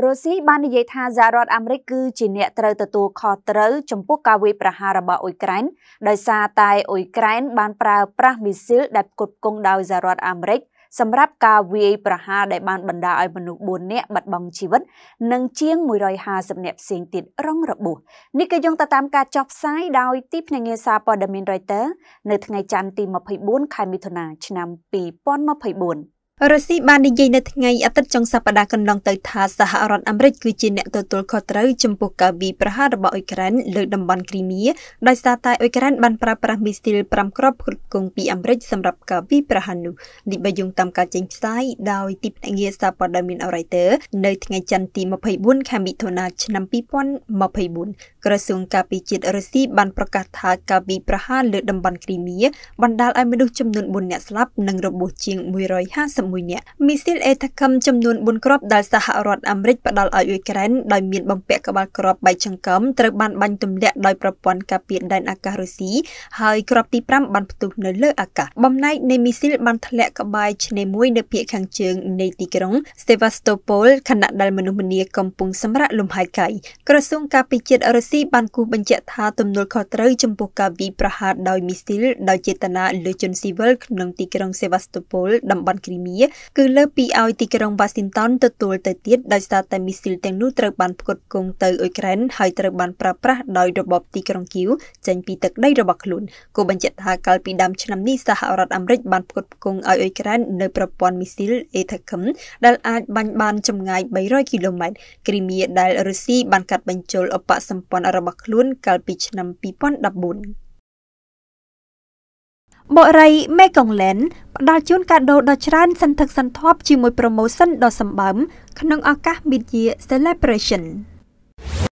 រុស្ស៊ីបាននិយាយថាសហរដ្ឋអាមេរិកគឺជាអ្នកត្រូវទទួលខុសត្រូវចំពោះការវាយប្រហាររបស់អ៊ុយក្រែនដោយសារតែអ៊ុយក្រែនបានប្រើប្រាស់មីស៊ីលដែលផ្គត់ផ្គង់ដោយសហរដ្ឋអាមេរិកសម្រាប់ការវាយប្រហារដែលបានបណ្ដាលឲ្យមនុស្ស4នាក់បាត់បង់ជីវិតនិងជាង150នាក់ផ្សេងទៀតរងរបួសនេះគឺយោងទៅតាមការចុះផ្សាយដោយទីភ្នាក់ងារសារព័ត៌មាន Reuters នៅថ្ងៃច័ន្ទទី24ខែមិថុនាឆ្នាំ2024 រុស្ស៊ីបាននិយាយនៅថ្ងៃអាទិត្យចុងសប្តាហ៍កន្លងទៅថាសហរដ្ឋអាមេរិកគឺជាអ្នកទទួលខុសត្រូវចំពោះការវាយប្រហាររបស់អ៊ុយក្រែនលើតំបន់គ្រីមៀដោយសារតែអ៊ុយក្រែនបានប្រើប្រាស់មីស៊ីល5គ្រាប់ផ្គត់ផ្គង់ពីអាមេរិកសម្រាប់ការវាយប្រហារនោះនេះបើយោងតាមការចេញផ្សាយដោយទីភ្នាក់ងារសារព័ត៌មាន Reuters នៅថ្ងៃច័ន្ទទី24ខែមិថុនាឆ្នាំ2024ក្រសួងការពារជាតិរុស្ស៊ីបានប្រកាសថាការវាយប្រហារលើតំបន់គ្រីមៀបណ្ដាលឲ្យមនុស្សចំនួន4នាក់ស្លាប់និងរបួសជាង150 1នាក់មីស៊ីលអេតាខឹមចំនួន4គ្រាប់ដែលសហរដ្ឋអាមេរិកផ្ដល់ឲ្យអ៊ុយក្រែនដោយមានបំពាក់ក្បាលគ្រាប់បែកចង្កឹមត្រូវបានបាញ់ទម្លាក់ដោយប្រព័ន្ធការពារដែនអាកាសរុស្ស៊ីហើយគ្រាប់ទី5បានផ្ទុះនៅលើអាកាសបំណែកនៃមីស៊ីលបានធ្លាក់ក្បែរឆ្នេរមួយនៅភាគខាងជើងនៃទីក្រុង Sevastopol ខណៈដែលមនុស្សម្នាកំពុងសម្រាកលំហែកាយក្រសួងការពារជាតិរុស្ស៊ីបានគូបញ្ជាក់ថាទំនួលខុសត្រូវចំពោះការវាយប្រហារដោយមីស៊ីលដោយចេតនាលើជនស៊ីវិលក្នុងទីក្រុង Sevastopol តំបន់គ្រីមៀគឺលើពីឲ្យទីក្រុងវ៉ាស៊ីនតោនទទួលទៅទៀតដោយសារតែមីស៊ីលទាំងនោះត្រូវបានផ្គត់ផ្គង់ទៅអ៊ុយក្រែនហើយត្រូវបានប្រើប្រាស់ដោយរបបទីក្រុងគីវចេញពីទឹកដីរបស់ខ្លួនគូបញ្ជាក់ថាកាលពីដើមឆ្នាំនេះសហរដ្ឋអាមេរិកបានផ្គត់ផ្គង់ឲ្យអ៊ុយក្រែននៅប្រព័ន្ធមីស៊ីលអេថាខឹមដែលអាចបាញ់បានចម្ងាយ300គីឡូម៉ែត្រគ្រីមៀដែលរុស្ស៊ីបានកាត់បញ្ចូលឧបសម្ព័ន្ធរបស់ខ្លួនកាលពីឆ្នាំ2014បុរីមេកុងឡែន ផ្ដល់ជូនកាដូដ៏ច្រើនសន្ធឹកសន្ធាប់ជាមួយប្រូម៉ូសិនដ៏សម្បើមក្នុងឱកាស Mid Year Celebration